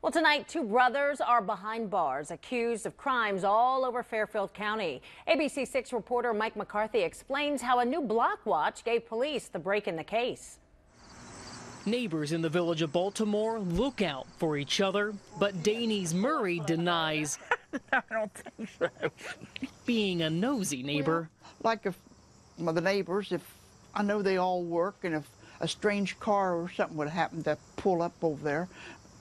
Well, tonight, two brothers are behind bars, accused of crimes all over Fairfield County. ABC 6 reporter Mike McCarthy explains how a new block watch gave police the break in the case. Neighbors in the village of Baltimore look out for each other, but Danny's Murray denies I don't think so. being a nosy neighbor. Like if well, the neighbors, if I know they all work, and if a strange car or something would happen to pull up over there,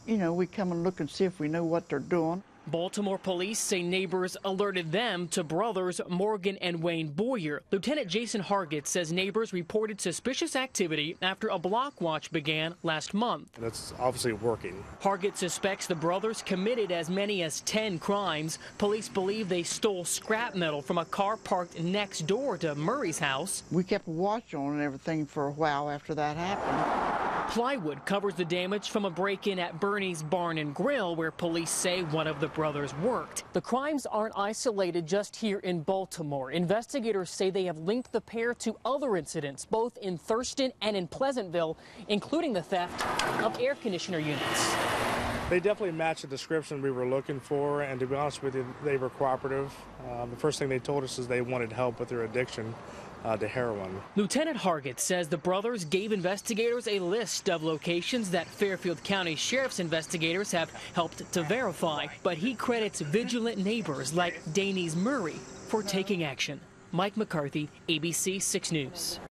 you know, we come and look and see if we know what they're doing. Baltimore police say neighbors alerted them to brothers Morgan and Wayne Boyer. Lieutenant Jason Harget says neighbors reported suspicious activity after a block watch began last month. That's obviously working. Harget suspects the brothers committed as many as 10 crimes. Police believe they stole scrap metal from a car parked next door to Murray's house. We kept a watch on and everything for a while after that happened. Plywood covers the damage from a break-in at Bernie's Barn and Grill, where police say one of the brothers worked. The crimes aren't isolated just here in Baltimore. Investigators say they have linked the pair to other incidents, both in Thurston and in Pleasantville, including the theft of air conditioner units. They definitely match the description we were looking for, and to be honest with you, they were cooperative. Um, the first thing they told us is they wanted help with their addiction uh, to heroin. Lieutenant Harget says the brothers gave investigators a list of locations that Fairfield County Sheriff's investigators have helped to verify, but he credits vigilant neighbors like Danny's Murray for taking action. Mike McCarthy, ABC 6 News.